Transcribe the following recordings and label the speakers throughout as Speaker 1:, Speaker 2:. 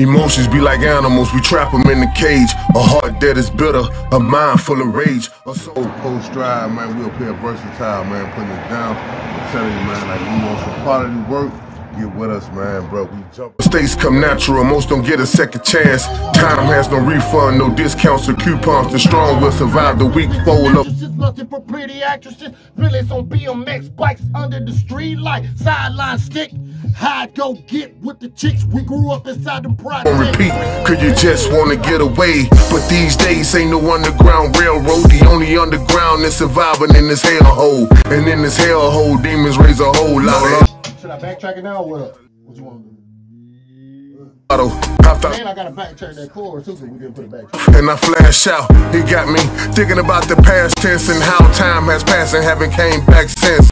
Speaker 1: Emotions be like animals, we trap them in the cage. A heart that is bitter, a mind full of rage. A soul post drive, man, we up here versatile, man, putting it down. I'm telling you, man, like we want some quality work. Get with us, man, bro. We jump. Mistakes come natural, most don't get a second chance. Time has no refund, no discounts or coupons. The strong will survive, the weak fold up.
Speaker 2: Lusting for pretty actresses. Villains on BMX bikes under the street light. Sideline stick. Hide go get with the chicks. We grew up inside them
Speaker 1: on
Speaker 2: projects.
Speaker 1: repeat, cause you just wanna get away. But these days ain't no underground railroad. The only underground is surviving in this hellhole. And in this hellhole, demons raise a whole lot of
Speaker 2: Should I backtrack it now or what? What you want to do? And I gotta backtrack that chorus too, so we didn't put it back.
Speaker 1: and I flash out. he got me thinking about the past tense and how time has passed and haven't came back since.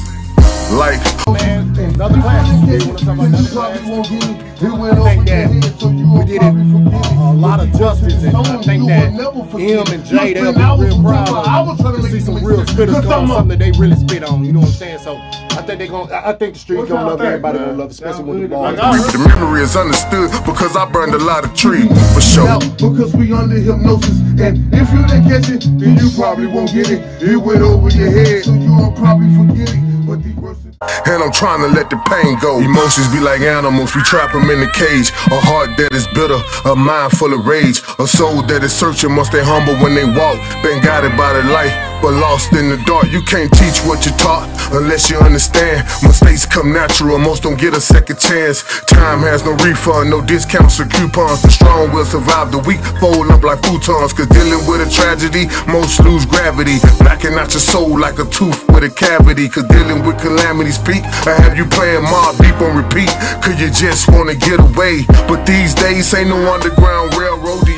Speaker 1: Like,
Speaker 2: Man, another class. You wanna talk about another class? I think that we did it a, a lot of justice, and I think that him and Jay they'll be real proud of to see some real spitters come on something that they really spit on. You know what I'm saying? So I think they going I I think the street gonna love it. everybody gonna love, it, especially when the ball. is-
Speaker 1: the memory is understood because I burned a lot of trees. For sure.
Speaker 3: out because we under hypnosis. And if you didn't catch it, then you probably won't get it. It went over your head, so you'll probably forget it.
Speaker 1: And I'm trying to let the pain go. Emotions be like animals, we trap them in a cage. A heart that is bitter, a mind full of rage. A soul that is searching must stay humble when they walk. Been guided by the light, but lost in the dark. You can't teach what you taught unless you understand. Mistakes come natural, most don't get a second chance. Time has no refund, no discounts or coupons. The strong will survive, the weak fold up like futons. Cause dealing with a tragedy, most lose gravity. Blacking out your soul like a tooth with a cavity. Cause dealing with calamities peak. I have you playing Mobb Deep on repeat. Cause you just wanna get away. But these days ain't no underground railroad.